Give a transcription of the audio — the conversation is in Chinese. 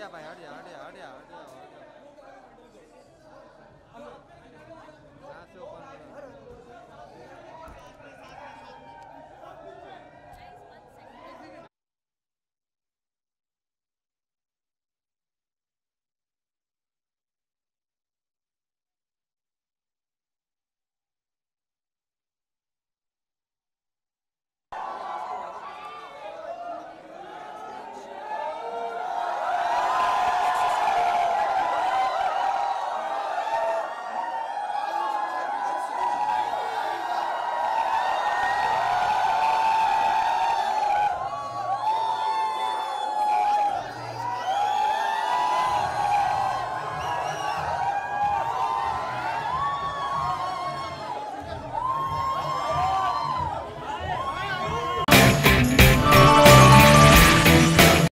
要得要得要得要得要得